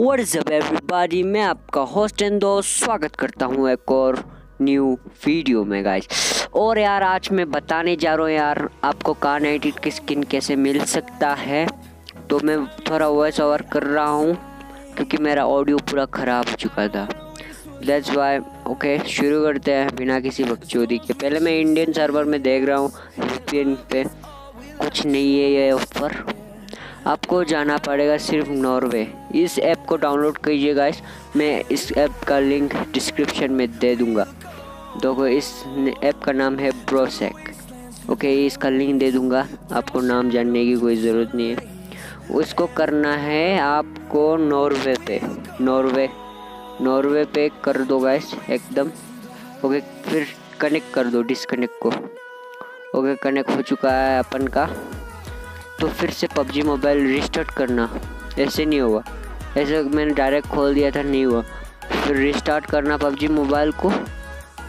WhatsApp everybody मैं आपका host and दोस्त स्वागत करता हूँ एक और न्यू वीडियो में गाइस और यार, आज मैं बताने जा रहा हूँ यार, आपको कार नाइटेड की स्किन कैसे मिल सकता है? तो मैं थोड़ा वॉइस ओवर कर रहा हूँ, क्योंकि मेरा ऑडियो पूरा ख़राब हो चुका था। दैट्स वाई ओके शुरू करते हैं बिना किसी बकचोदी के। पहले मैं इंडियन सर्वर में देख रहा हूँ पे। कुछ नहीं है ये ऑफ़र आपको जाना पड़ेगा सिर्फ़ नॉर्वे। इस ऐप को डाउनलोड कीजिए गाइस। मैं इस ऐप का लिंक डिस्क्रिप्शन में दे दूँगा। देखो, इस ऐप का नाम है ब्रोसेक ओके, इसका लिंक दे दूँगा। आपको नाम जानने की कोई ज़रूरत नहीं है। उसको करना है आपको नॉर्वे पे। नॉर्वे। नॉर्वे पे कर दो गाइस, एकदम। ओके, फिर कनेक्ट कर दो डिसकनेक्ट को। ओके कनेक्ट हो चुका है अपन का। तो फिर से पबजी मोबाइल रिस्टार्ट करना। ऐसे नहीं हुआ। ऐसे मैंने डायरेक्ट खोल दिया था, नहीं हुआ। फिर रिस्टार्ट करना पबजी मोबाइल को।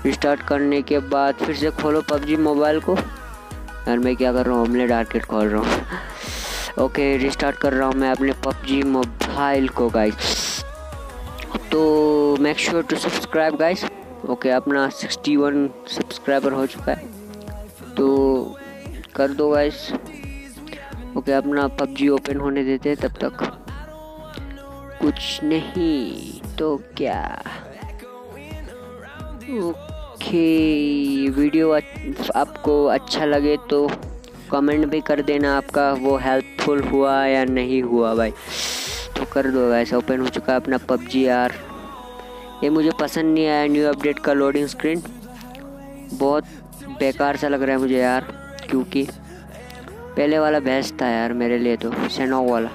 रिस्टार्ट करने के बाद फिर से खोलो पबजी मोबाइल को। यार मैं क्या कर रहा हूँ? ऑमलेट आर्केट खोल रहा हूँ। ओके रिस्टार्ट कर रहा हूँ मैं अपने पबजी मोबाइल को गाइस तो make sure to subscribe guys okay अपना 61 सब्सक्राइबर हो चुका है। तो कर दो गाइस ओके, अपना पबजी ओपन होने देते तब तक। कुछ नहीं तो क्या? ओके, वीडियो आपको अच्छा लगे तो कमेंट भी कर देना आपका, वो हेल्पफुल हुआ या नहीं हुआ भाई। तो कर दो वैसे ओपन हो चुका है अपना पबजी यार। ये मुझे पसंद नहीं आया न्यू अपडेट का लोडिंग स्क्रीन बहुत बेकार सा लग रहा है मुझे यार, क्योंकि पहले वाला बेस्ट था यार मेरे लिए तो सेनोक वाला।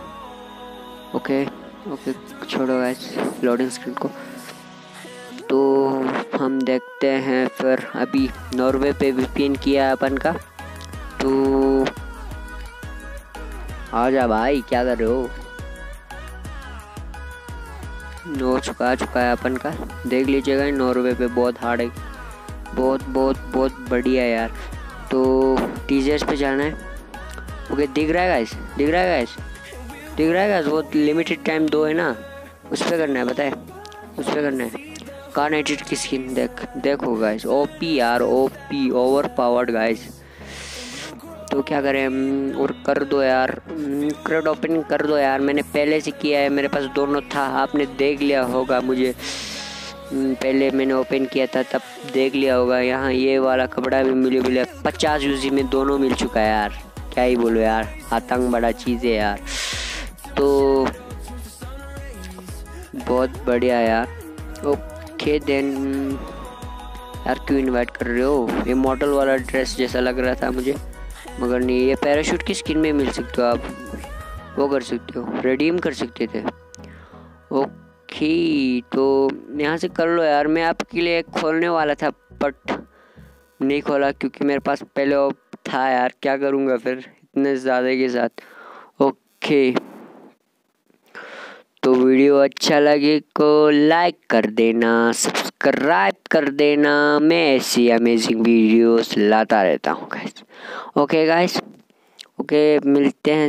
ओके ओके छोड़ो गैस लोडिंग स्क्रीन को। तो हम देखते हैं फिर अभी नॉर्वे पे वीपीएन किया अपन का। तो आ जा भाई, क्या कर रहे हो? नो चुका चुका है अपन का। देख लीजिएगा नॉर्वे पे बहुत हार्ड है। बहुत बहुत बहुत बढ़िया यार। तो टीजर्स पे जाना है। ओके दिख रहा है गाइस दिख रहा है गाइस दिख रहा है गाइस वो लिमिटेड टाइम दो है ना? उस पर करना है बताए उस पर करना है। कार नाइटेड की स्किन देख, देखो guys O P or O P overpowered guys तो क्या करें? और कर दो यार। क्रेड ओपन कर दो यार। मैंने पहले से किया है, मेरे पास दोनों था। आपने देख लिया होगा मुझे। पहले मैंने ओपन किया था, तब देख लिया होगा। यहाँ ये वाला कपड़ा भी मिले मिले पचास यूजी में दोनों मिल चुका है यार। क्या ही बोलो यार, आतंक बड़ा चीज़ है यार। तो बहुत बढ़िया यार। ओके देन, यार क्यों इनवाइट कर रहे हो? ये मॉडल वाला ड्रेस जैसा लग रहा था मुझे, मगर नहीं, ये पैराशूट की स्किन में मिल सकते हो आप। वो कर सकते हो रिडीम कर सकते थे। ओके तो यहाँ से कर लो यार। मैं आपके लिए खोलने वाला था बट नहीं खोला क्योंकि मेरे पास पहले था यार, क्या करूँगा फिर इतने ज़्यादा के साथ। ओके। तो वीडियो अच्छा लगे को लाइक कर देना, सब्सक्राइब कर देना। मैं ऐसी अमेजिंग वीडियोस लाता रहता हूँ गाइस ओके गाइस ओके, मिलते हैं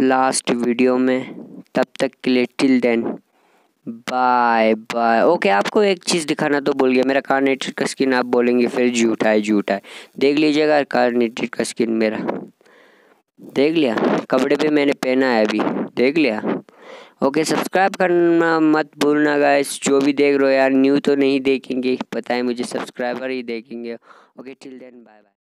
लास्ट वीडियो में। तब तक के लिए till then bye bye okay आपको एक चीज़ दिखाना तो बोल गया। मेरा कार्नेटेड का स्किन आप बोलेंगे, फिर झूठा है झूठा है। देख लीजिएगा कार्नेटेड का स्किन मेरा। देख लिया? कपड़े पे मैंने पहना है अभी। देख लिया? ओके सब्सक्राइब करना मत भूलना गाइस जो भी देख रहे हो यार न्यू तो नहीं देखेंगे। पता है मुझे सब्सक्राइबर ही देखेंगे। Okay till then bye bye